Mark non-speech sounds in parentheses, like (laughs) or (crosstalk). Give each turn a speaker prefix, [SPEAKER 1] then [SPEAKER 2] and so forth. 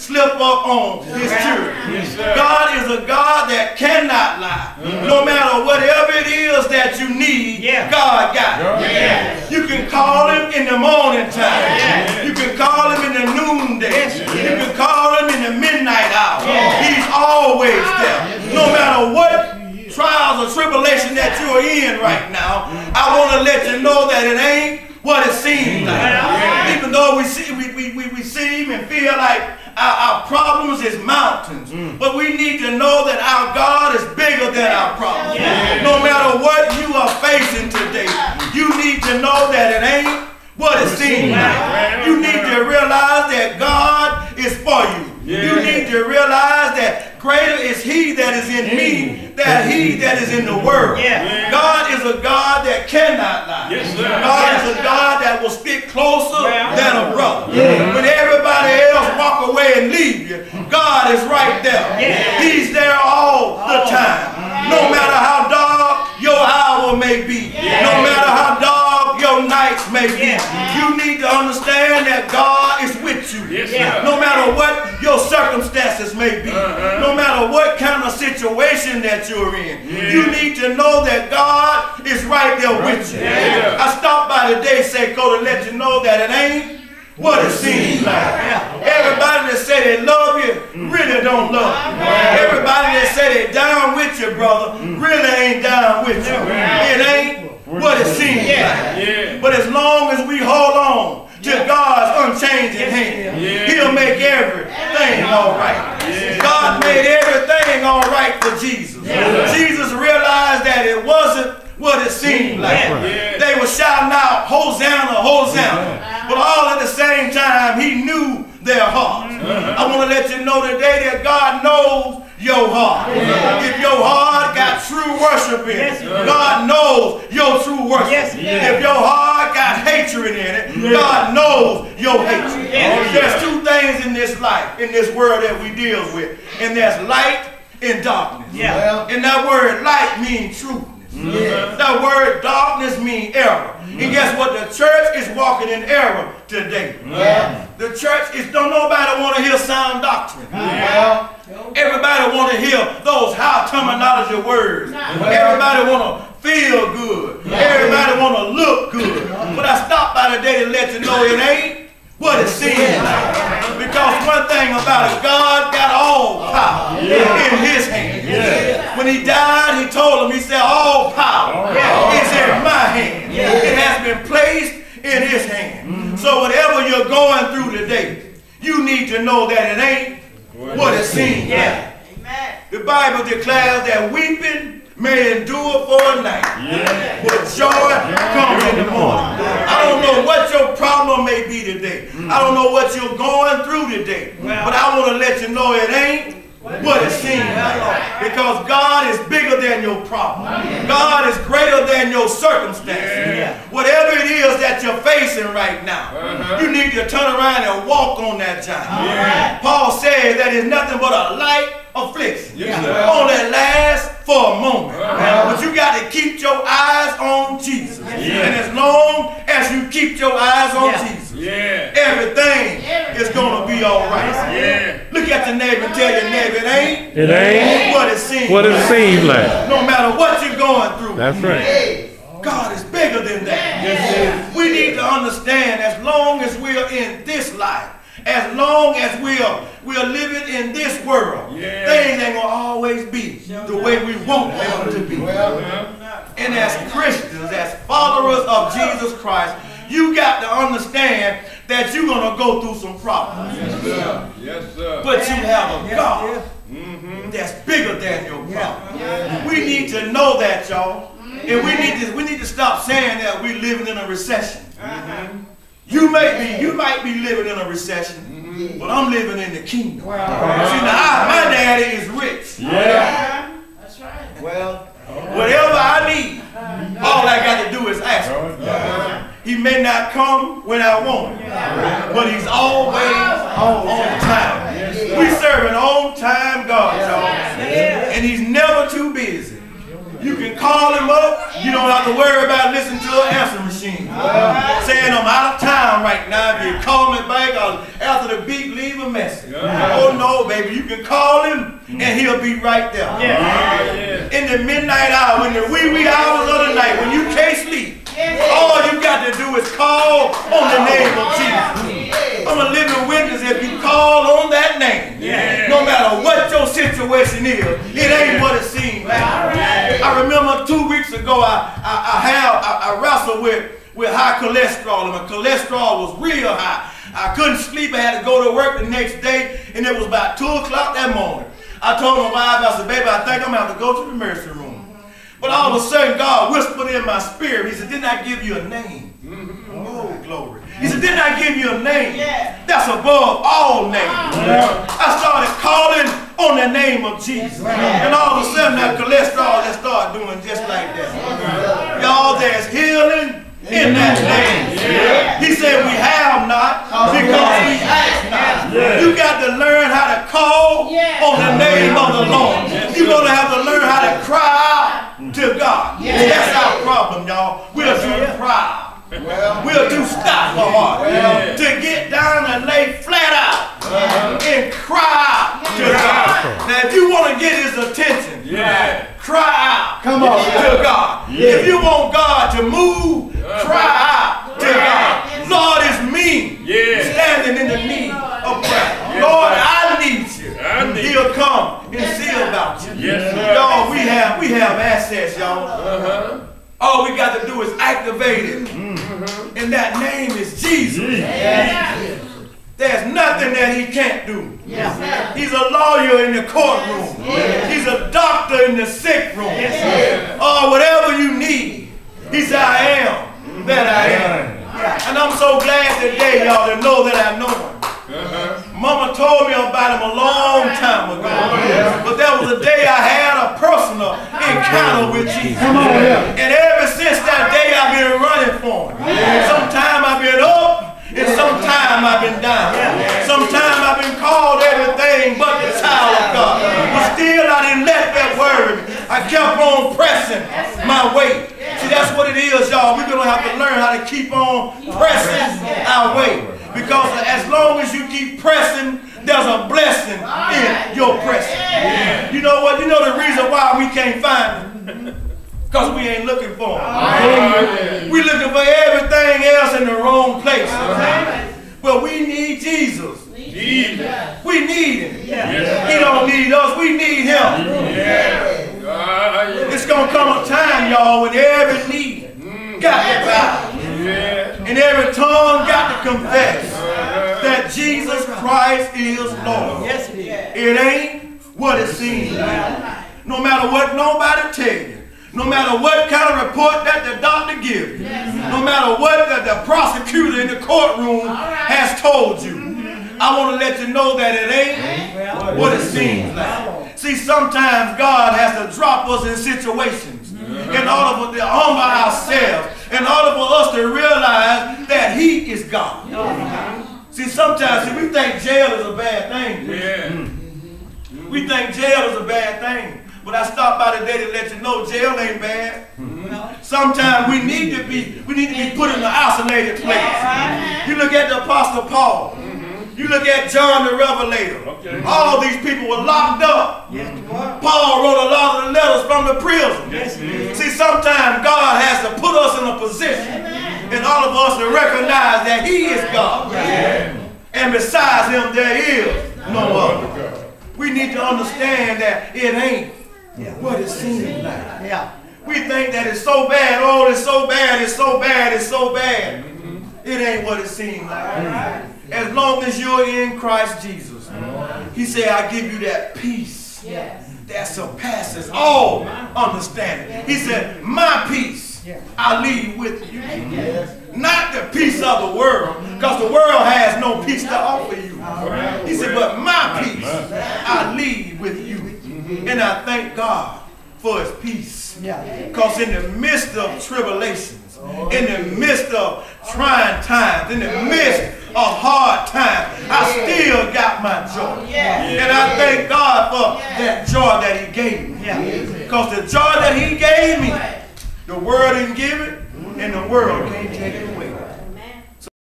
[SPEAKER 1] slip up on his children. God is a God that cannot lie. No matter whatever it is that you need, God got it. You can call him in the morning time. You can call him in the noonday. You can call him in the midnight hour. He's always there. No matter what trials or tribulation that you are in right now, I want to let you know that it ain't what it seems like. Even though we see we, we, we, we seem and feel like our, our problems is mountains. Mm. But we need to know that our God is bigger than our problems. No matter what you are facing today, mm. you need to know that it ain't what it seems like. You need to realize that God is for you. You need to realize that greater is he that is in me mm. than he that is in the world. God is a God that cannot lie. Yes, God is a God that will stick closer than a brother. When everybody else walk away and leave you, God is right there. He's there all the time. No matter how dark your hour may be, no matter how dark your nights may be, you need to understand that God is with you. No matter what your circumstances may be, uh-huh. no matter what kind of situation that you're in, you need to know that God is right there with you. I stopped by today, Seco, to let you know that it ain't what it seems like. Everybody that say they love you really don't love you. Everybody that say they down with you, brother, really ain't down with you. It ain't what it seems like. But as long as we hold on to God's unchanging hand, He'll make everything all right. God made everything all right for Jesus. Jesus realized that it wasn't what it seemed like. They were shouting out, Hosanna, Hosanna. But all at the same time, he knew their heart. I want to let you know today that God knows your heart. If your heart got true worship in it, God knows your true worship. If your heart got hatred in it, God knows your hatred. There's two things in this life, in this world that we deal with, and that's light and darkness. And that word light means truth. That word darkness means error. And mm. guess what? The church is walking in error today. The church is don't nobody want to hear sound doctrine. Everybody want to hear those high terminology words. Everybody want to feel good. Everybody want to look good. But I stopped by today to let you know it ain't what it seems like. Because one thing about it, God got all power in his hand. When he died, he told him, he said, all power is in my hand. It has been placed in his hand. So whatever you're going through today, you need to know that it ain't what it seems like. The Bible declares that weeping may endure for a night, but joy comes in the morning. I don't know what your problem may be today. I don't know what you're going through today. But I want to let you know it ain't what it seems. Because God is bigger than your problem. God is greater than your circumstances. Whatever it is that you're facing right now, you need to turn around and walk on that giant. Paul says that is nothing but a light affliction. Only lasts for a moment. But you got to keep your eyes on Jesus. And as long as you keep your eyes on Jesus, everything is going to be all right. Look at your neighbor and tell your neighbor it ain't
[SPEAKER 2] It ain't
[SPEAKER 1] what it seems
[SPEAKER 2] what it
[SPEAKER 1] like.
[SPEAKER 2] seems like.
[SPEAKER 1] No matter what you're going through.
[SPEAKER 2] That's right.
[SPEAKER 1] God is bigger than that. We need to understand as long as we're in this life, as long as we're we're living in this world, things ain't gonna always be the way we want them to be. And as Christians, as followers of Jesus Christ, you got to understand that you're gonna go through some problems.
[SPEAKER 3] Yes, sir. Yes, sir.
[SPEAKER 1] But you have a God mm-hmm. that's bigger than your problem. We need to know that, y'all. And we need to we need to stop saying that we're living in a recession. Mm-hmm. You may be you might be living in a recession, mm-hmm. but I'm living in the kingdom. See, now I, my daddy is rich. Yeah, that's right.
[SPEAKER 4] Well,
[SPEAKER 1] Whatever I need, uh-huh. all I got to do is ask him. Oh, He may not come when I want him, but he's always on time. We serve an on time God, y'all. And he's never too busy You can call him up. You don't have to worry about listening to an answer machine. Saying I'm out of town right now. If you call me back after the beep, leave a message. Oh no, baby. You can call him and he'll be right there. In the midnight hour, in the wee wee hours of the night, when you can't sleep, all you got to do is call on the name of Jesus. I'm a living witness if you call on that name. No matter what your situation is, it ain't what it seems like. I remember two weeks ago, I, I, I have, I, I wrestled with, with high cholesterol, and my cholesterol was real high. I couldn't sleep. I had to go to work the next day, and it was about 2 o'clock that morning. I told my wife, I said, baby, I think I'm going to have to go to the emergency room. But all of a sudden, God whispered in my spirit. He said, Didn't I give you a name? Oh, glory. He said, Didn't I give you a name? That's above all names. I started calling on the name of Jesus. And all of a sudden, that cholesterol just started doing just like that. Y'all, there's healing in that name. He said, We have not because we ask not. You got to learn how to call on the name of the Lord. You're going to have to learn how to cry out to God. Yes. That's our problem, y'all. We're too proud. Well, we'll do stop for heart well, to get down and lay flat out and cry out to God. Now, if you want to get His attention, yeah. cry out Come on, to God. Yeah. If you want God to move, cry out to God. Lord, it's me yeah. standing in the need of prayer. Lord, I need you. i He'll come and see about you. Yes, y'all, we have we have assets, y'all. Uh-huh. All we got to do is activate it. Mm-hmm. And that name is Jesus. Yes. There's nothing that he can't do. Yes, He's a lawyer in the courtroom. Yes. He's a doctor in the sick room. Yes, or whatever you need. He said, I am that I am. And I'm so glad today, y'all, to know that I know him. Uh-huh. Mama told me about him a long time ago. But that was the day I had a personal encounter with Jesus. And ever since that day, I've been running for him. Sometimes I've been up. And sometimes I've been down. Sometimes I've been called everything but the child of God. But still I didn't let that worry me. I kept on pressing my way. See, that's what it is, y'all. We're going to have to learn how to keep on pressing our way. Because as long as you keep pressing, there's a blessing in your pressing. You know what? You know the reason why we can't find it? (laughs) Because we ain't looking for them. We're looking for everything else in the wrong place. But we need Jesus. Jesus. We need him. He don't need us. We need him. It's going to come a time, y'all, when every need mm. got to bow. And every tongue got to confess that Jesus Christ is Lord. Yes, it is. It ain't what it seems. No matter what nobody tell you. No matter what kind of report that the doctor gives you. No matter what the, the prosecutor in the courtroom has told you. I want to let you know that it ain't what it seems like. See, sometimes God has to drop us in situations in order for to humble ourselves in order for us to realize that he is God. See, sometimes see, we think jail is a bad thing. Yeah. Mm-hmm. We think jail is a bad thing. But I stopped by today to let you know jail ain't bad. Sometimes we need to be we need to be put in an isolated place. You look at the Apostle Paul. You look at John the Revelator. Okay. All these people were locked up. Yes, Paul wrote a lot of the letters from the prison. Yes, See, sometimes God has to put us in a position and all of us to recognize that He is God. And besides Him, there is no other. We need to understand that it ain't what it seems like. Yeah. We think that it's so bad. Oh, it's so bad. It's so bad. It's so bad. It ain't what it seems like. As long as you're in Christ Jesus. He said, I give you that peace that surpasses all understanding. He said, my peace I leave with you. Not the peace of the world, because the world has no peace to offer you. He said, but my peace I leave with you. And I thank God for his peace. Because in the midst of tribulations, in the midst of trying times, in the midst of hard times, I still got my joy. And I thank God for that joy that he gave me. Because the joy that he gave me, the world didn't give it, and the world can't take it away.